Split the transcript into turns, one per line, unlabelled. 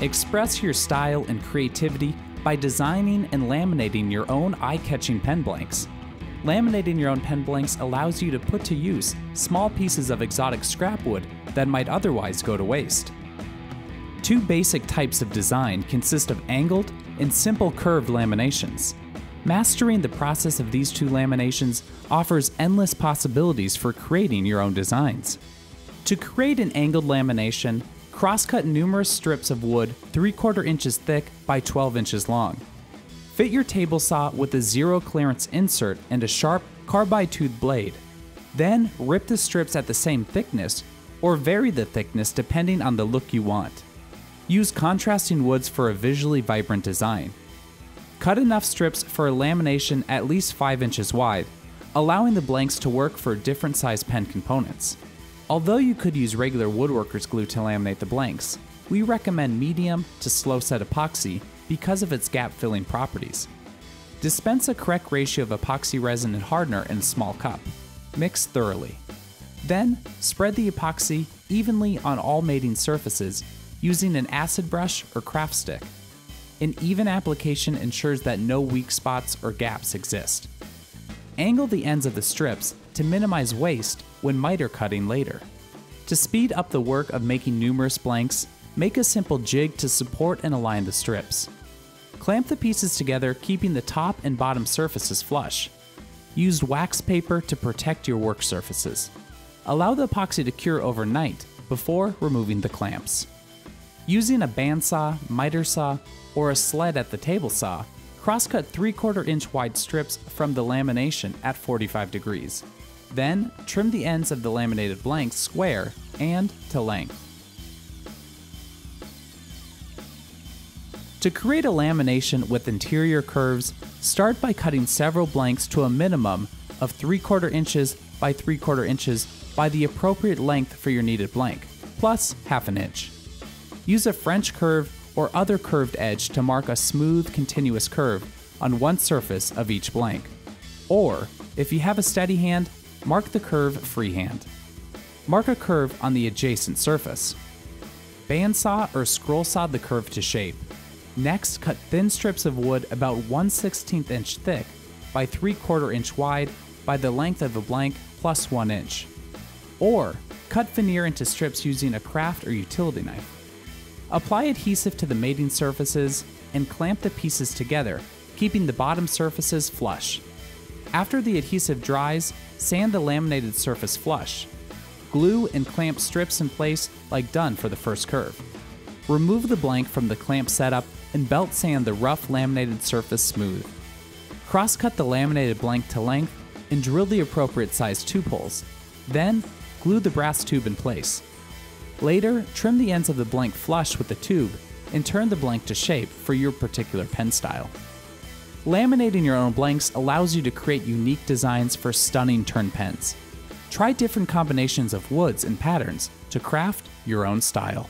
Express your style and creativity by designing and laminating your own eye catching pen blanks. Laminating your own pen blanks allows you to put to use small pieces of exotic scrap wood that might otherwise go to waste. Two basic types of design consist of angled and simple curved laminations. Mastering the process of these two laminations offers endless possibilities for creating your own designs. To create an angled lamination, crosscut numerous strips of wood 3 4 inches thick by 12 inches long. Fit your table saw with a zero clearance insert and a sharp carbide tooth blade. Then rip the strips at the same thickness or vary the thickness depending on the look you want. Use contrasting woods for a visually vibrant design. Cut enough strips for a lamination at least 5 inches wide, allowing the blanks to work for different size pen components. Although you could use regular woodworker's glue to laminate the blanks, we recommend medium to slow set epoxy because of its gap filling properties. Dispense a correct ratio of epoxy resin and hardener in a small cup. Mix thoroughly. Then, spread the epoxy evenly on all mating surfaces using an acid brush or craft stick. An even application ensures that no weak spots or gaps exist. Angle the ends of the strips to minimize waste when miter cutting later. To speed up the work of making numerous blanks, make a simple jig to support and align the strips. Clamp the pieces together, keeping the top and bottom surfaces flush. Use wax paper to protect your work surfaces. Allow the epoxy to cure overnight before removing the clamps. Using a bandsaw, miter saw, or a sled at the table saw, crosscut 3 4 inch wide strips from the lamination at 45 degrees. Then, trim the ends of the laminated blanks square and to length. To create a lamination with interior curves, start by cutting several blanks to a minimum of 3 4 inches by 3 4 inches by the appropriate length for your needed blank, plus half an inch. Use a French curve or other curved edge to mark a smooth, continuous curve on one surface of each blank. Or, if you have a steady hand, mark the curve freehand. Mark a curve on the adjacent surface. Bandsaw or scroll saw the curve to shape. Next, cut thin strips of wood about 1 16 inch thick by 3 4 inch wide by the length of a blank plus 1 inch. Or, cut veneer into strips using a craft or utility knife. Apply adhesive to the mating surfaces and clamp the pieces together, keeping the bottom surfaces flush. After the adhesive dries, sand the laminated surface flush. Glue and clamp strips in place like done for the first curve. Remove the blank from the clamp setup and belt sand the rough laminated surface smooth. Cross-cut the laminated blank to length and drill the appropriate size tube holes. Then, glue the brass tube in place. Later, trim the ends of the blank flush with the tube and turn the blank to shape for your particular pen style. Laminating your own blanks allows you to create unique designs for stunning turn pens. Try different combinations of woods and patterns to craft your own style.